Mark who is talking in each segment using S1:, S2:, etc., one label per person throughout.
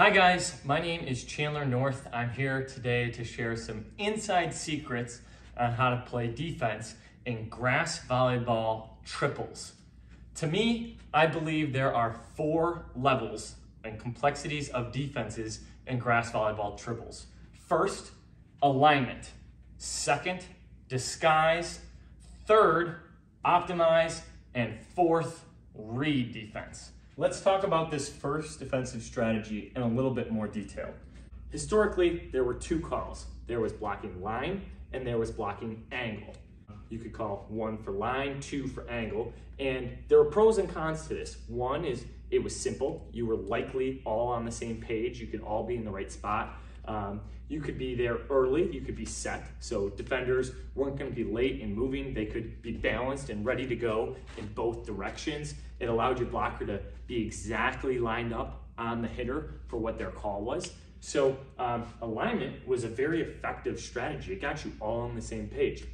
S1: Hi guys, my name is Chandler North. I'm here today to share some inside secrets on how to play defense in grass volleyball triples. To me, I believe there are four levels and complexities of defenses in grass volleyball triples. First, alignment. Second, disguise. Third, optimize. And fourth, read defense. Let's talk about this first defensive strategy in a little bit more detail. Historically, there were two calls. There was blocking line and there was blocking angle. You could call one for line, two for angle, and there were pros and cons to this. One is it was simple. You were likely all on the same page. You could all be in the right spot. Um, you could be there early, you could be set. So defenders weren't going to be late in moving. They could be balanced and ready to go in both directions. It allowed your blocker to be exactly lined up on the hitter for what their call was. So um, alignment was a very effective strategy. It got you all on the same page.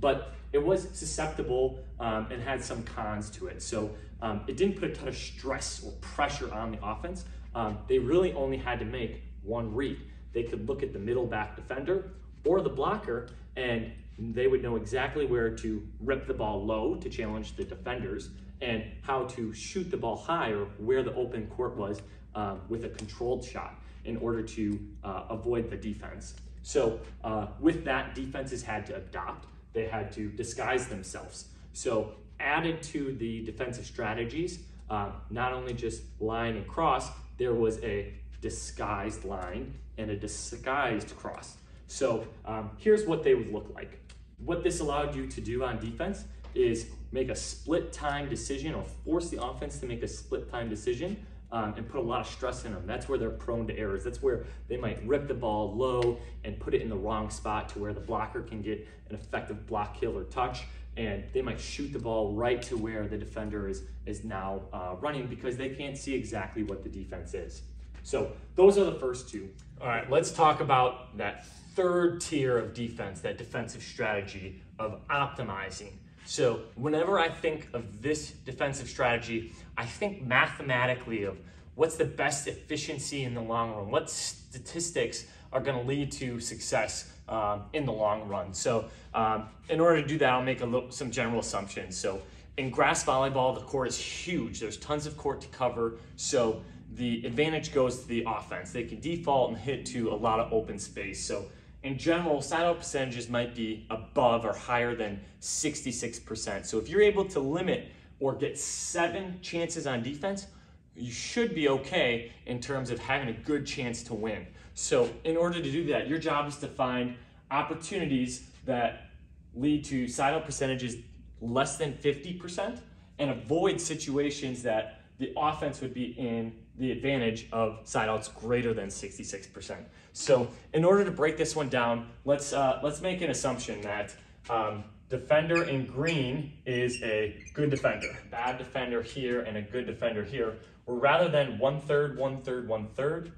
S1: But it was susceptible um, and had some cons to it. So um, it didn't put a ton of stress or pressure on the offense. Um, they really only had to make one read they could look at the middle back defender or the blocker and they would know exactly where to rip the ball low to challenge the defenders and how to shoot the ball high or where the open court was um, with a controlled shot in order to uh, avoid the defense. So uh, with that, defenses had to adopt. They had to disguise themselves. So added to the defensive strategies, uh, not only just line and cross, there was a disguised line and a disguised cross. So um, here's what they would look like. What this allowed you to do on defense is make a split time decision or force the offense to make a split time decision um, and put a lot of stress in them. That's where they're prone to errors. That's where they might rip the ball low and put it in the wrong spot to where the blocker can get an effective block kill or touch. And they might shoot the ball right to where the defender is, is now uh, running because they can't see exactly what the defense is. So those are the first two. All right, let's talk about that third tier of defense, that defensive strategy of optimizing. So whenever I think of this defensive strategy, I think mathematically of what's the best efficiency in the long run, what statistics are going to lead to success um, in the long run. So um, in order to do that, I'll make a little, some general assumptions. So in grass volleyball, the court is huge. There's tons of court to cover. So the advantage goes to the offense. They can default and hit to a lot of open space. So in general, out percentages might be above or higher than 66%. So if you're able to limit or get seven chances on defense, you should be okay in terms of having a good chance to win. So in order to do that, your job is to find opportunities that lead to out percentages less than 50% and avoid situations that the offense would be in the advantage of side outs greater than 66%. So in order to break this one down, let's, uh, let's make an assumption that um, defender in green is a good defender, bad defender here and a good defender here. Or rather than one third, one third, one third,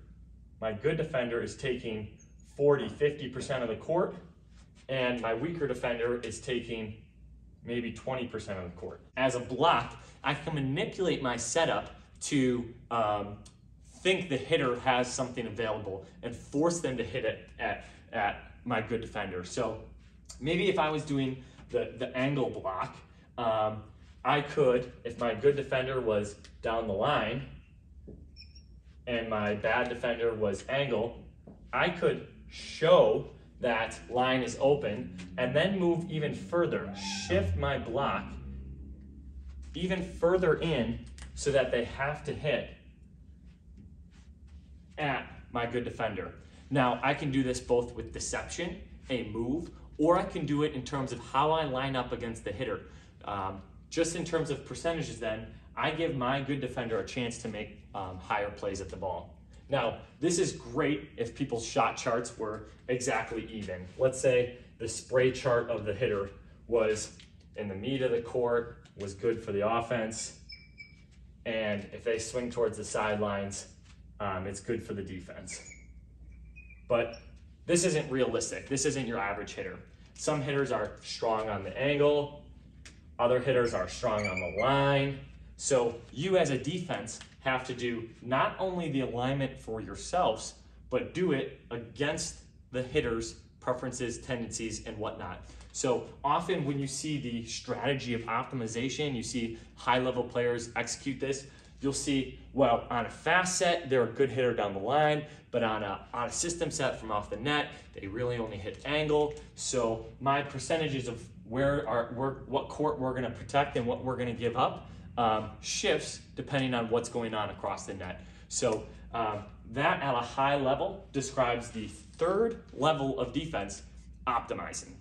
S1: my good defender is taking 40, 50% of the court, and my weaker defender is taking maybe 20% of the court. As a block, I can manipulate my setup to um, think the hitter has something available and force them to hit it at, at my good defender. So maybe if I was doing the, the angle block, um, I could, if my good defender was down the line and my bad defender was angle, I could show that line is open and then move even further, shift my block even further in so that they have to hit at my good defender. Now, I can do this both with deception, a move, or I can do it in terms of how I line up against the hitter. Um, just in terms of percentages then, I give my good defender a chance to make um, higher plays at the ball. Now, this is great if people's shot charts were exactly even. Let's say the spray chart of the hitter was in the meat of the court, was good for the offense, and if they swing towards the sidelines, um, it's good for the defense. But this isn't realistic. This isn't your average hitter. Some hitters are strong on the angle, other hitters are strong on the line. So you as a defense have to do not only the alignment for yourselves, but do it against the hitter's preferences, tendencies, and whatnot. So often when you see the strategy of optimization, you see high level players execute this, you'll see, well, on a fast set, they're a good hitter down the line, but on a, on a system set from off the net, they really only hit angle. So my percentages of where are where, what court we're gonna protect and what we're gonna give up um, shifts depending on what's going on across the net. So um, that at a high level describes the third level of defense, optimizing.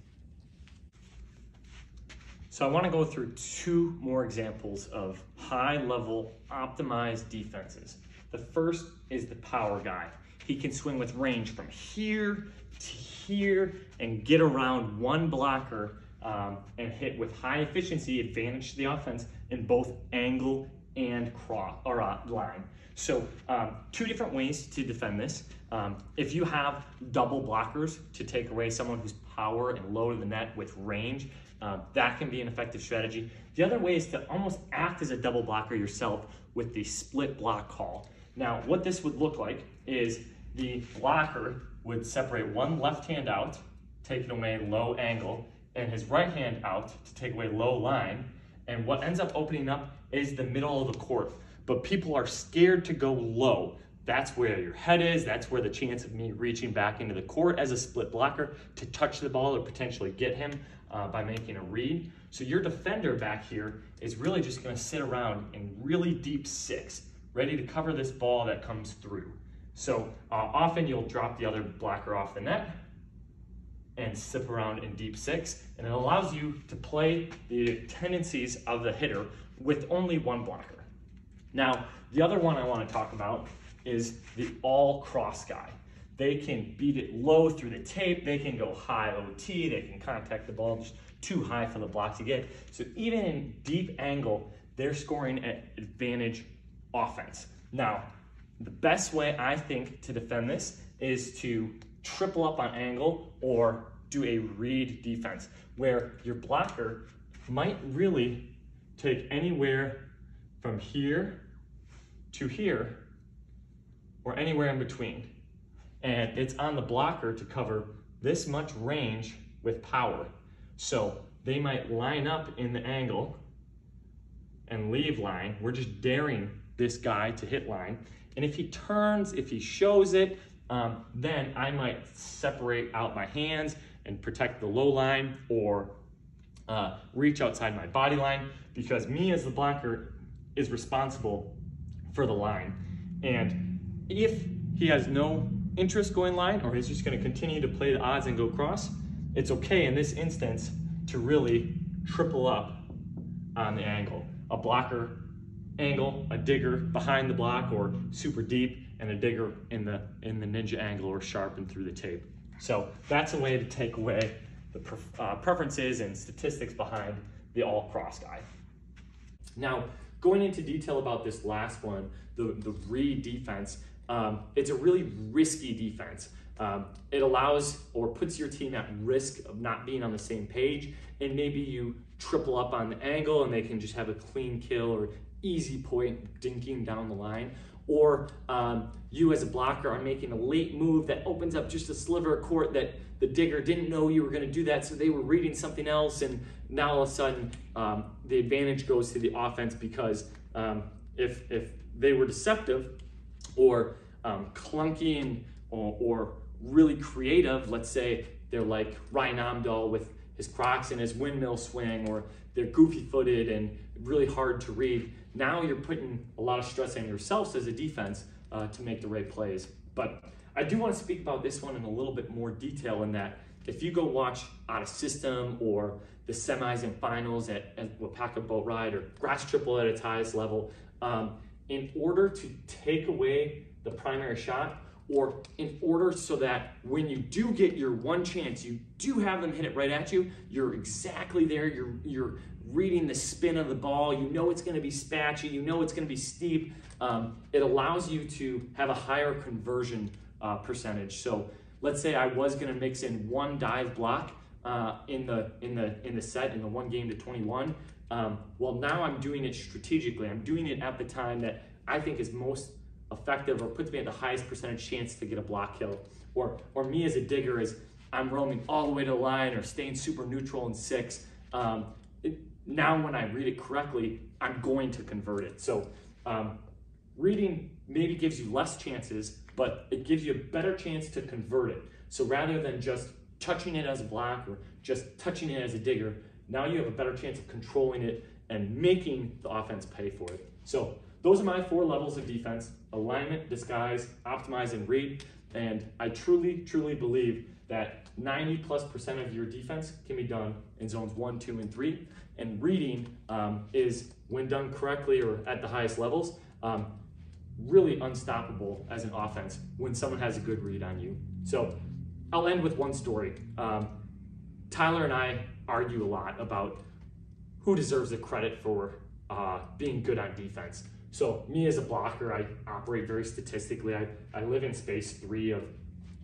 S1: So I want to go through two more examples of high level optimized defenses. The first is the power guy. He can swing with range from here to here and get around one blocker um, and hit with high efficiency advantage to the offense in both angle and cross or uh, line. So um, two different ways to defend this. Um, if you have double blockers to take away someone who's power and low to the net with range, uh, that can be an effective strategy. The other way is to almost act as a double blocker yourself with the split block call. Now, what this would look like is the blocker would separate one left hand out, taking away low angle, and his right hand out to take away low line. And what ends up opening up is the middle of the court. But people are scared to go low. That's where your head is. That's where the chance of me reaching back into the court as a split blocker to touch the ball or potentially get him uh, by making a read. So your defender back here is really just gonna sit around in really deep six, ready to cover this ball that comes through. So uh, often you'll drop the other blocker off the net and sip around in deep six, and it allows you to play the tendencies of the hitter with only one blocker. Now, the other one I wanna talk about is the all cross guy. They can beat it low through the tape. They can go high OT. They can contact the ball just too high for the block to get. So even in deep angle, they're scoring at advantage offense. Now, the best way I think to defend this is to triple up on angle or do a read defense where your blocker might really take anywhere from here to here or anywhere in between and it's on the blocker to cover this much range with power. So they might line up in the angle and leave line. We're just daring this guy to hit line. And if he turns, if he shows it, um, then I might separate out my hands and protect the low line or uh, reach outside my body line because me as the blocker is responsible for the line. And if he has no interest going line or he's just going to continue to play the odds and go cross, it's okay in this instance to really triple up on the angle. A blocker angle, a digger behind the block or super deep, and a digger in the, in the ninja angle or sharpened through the tape. So that's a way to take away the uh, preferences and statistics behind the all cross guy. Now, going into detail about this last one, the, the read defense, um, it's a really risky defense. Um, it allows or puts your team at risk of not being on the same page, and maybe you triple up on the angle and they can just have a clean kill or easy point dinking down the line. Or um, you as a blocker are making a late move that opens up just a sliver of court that the digger didn't know you were going to do that, so they were reading something else, and now all of a sudden um, the advantage goes to the offense because um, if if they were deceptive, or um, clunky and, or, or, really creative. Let's say they're like Ryan Amdahl with his Crocs and his windmill swing, or they're goofy footed and really hard to read. Now you're putting a lot of stress on yourselves as a defense uh, to make the right plays. But I do want to speak about this one in a little bit more detail in that if you go watch out of system or the semis and finals at, at Wapaka Boat Ride or Grass Triple at its highest level, um, in order to take away the primary shot or in order so that when you do get your one chance, you do have them hit it right at you, you're exactly there, you're, you're reading the spin of the ball, you know it's gonna be spatchy, you know it's gonna be steep. Um, it allows you to have a higher conversion uh, percentage. So let's say I was gonna mix in one dive block uh, in, the, in, the, in the set, in the one game to 21. Um, well, now I'm doing it strategically. I'm doing it at the time that I think is most effective or puts me at the highest percentage chance to get a block kill. Or, or me as a digger is I'm roaming all the way to the line or staying super neutral in six. Um, it, now when I read it correctly, I'm going to convert it. So um, reading maybe gives you less chances, but it gives you a better chance to convert it. So rather than just touching it as a block or just touching it as a digger, now you have a better chance of controlling it and making the offense pay for it. So those are my four levels of defense, alignment, disguise, optimize, and read. And I truly, truly believe that 90 plus percent of your defense can be done in zones one, two, and three. And reading um, is, when done correctly or at the highest levels, um, really unstoppable as an offense when someone has a good read on you. So I'll end with one story. Um, Tyler and I argue a lot about who deserves the credit for uh, being good on defense. So me as a blocker, I operate very statistically. I, I live in space three of,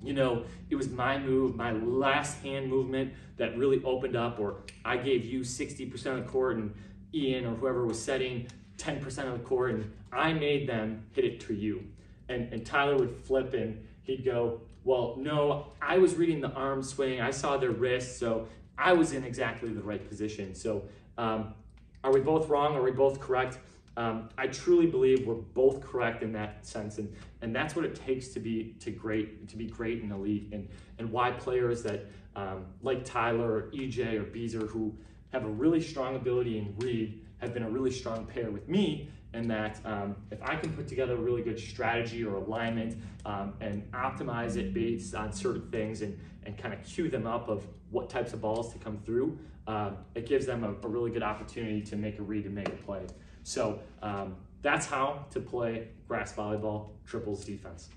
S1: you know, it was my move, my last hand movement that really opened up, or I gave you 60% of the court and Ian or whoever was setting 10% of the court and I made them hit it to you. And, and Tyler would flip and he'd go, well, no, I was reading the arm swing. I saw their wrist, so I was in exactly the right position. So um, are we both wrong? Are we both correct? Um, I truly believe we're both correct in that sense, and and that's what it takes to be to great to be great and elite, and and why players that um, like Tyler or EJ or Beezer who have a really strong ability in read have been a really strong pair with me, and that um, if I can put together a really good strategy or alignment um, and optimize it based on certain things and and kind of cue them up of what types of balls to come through, uh, it gives them a, a really good opportunity to make a read and make a play. So um, that's how to play grass volleyball triples defense.